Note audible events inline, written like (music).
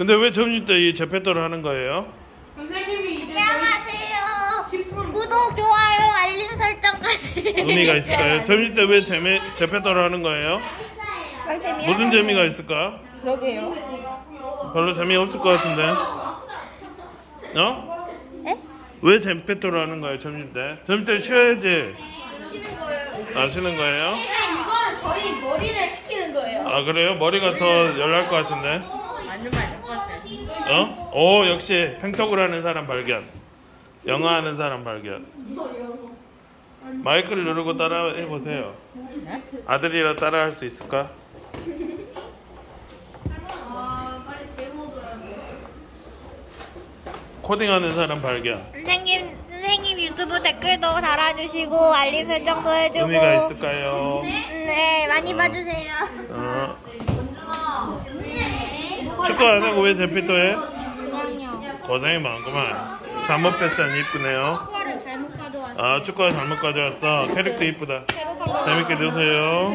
근데 왜 점심 때이 재패도를 하는 거예요? 선생님이 이제 안녕하세요. 구독, 좋아요, 알림 설정까지. 의미가 있을까요? (laughs) 점심 때 왜 재패도를 하는 거예요? 무슨 재미가 있을까? 그러게요. 별로 재미 없을 것 같은데. 어? 에? 왜 재패도를 하는 거예요, 점심 때? 점심 때 쉬어야지. 쉬는 거예요. 아, 쉬는 거예요? 이건 저희 머리를 식히는 거예요. 아, 그래요? 머리가 더 열날 것 같은데. 맞는 말인 것 같아. 어? 오, 역시 팽톡을 하는 사람 발견. 영어 하는 사람 발견. 마이크를 누르고 따라 해보세요. 아들이라 따라 할 수 있을까? 코딩하는 사람 발견. 선생님, 선생님 유튜브 댓글도 달아주시고 알림 설정도 해주고. 의미가 있을까요? 네, 많이 봐주세요. 어. 축구 안 하고 왜 재피또 해? 그냥요. 고생이 많구만. 잠옷 패션 이쁘네요. 축구를 잘못 가져왔어요. 아, 축구화 잘못 가져왔어. 캐릭터 이쁘다. 재밌게 노세요.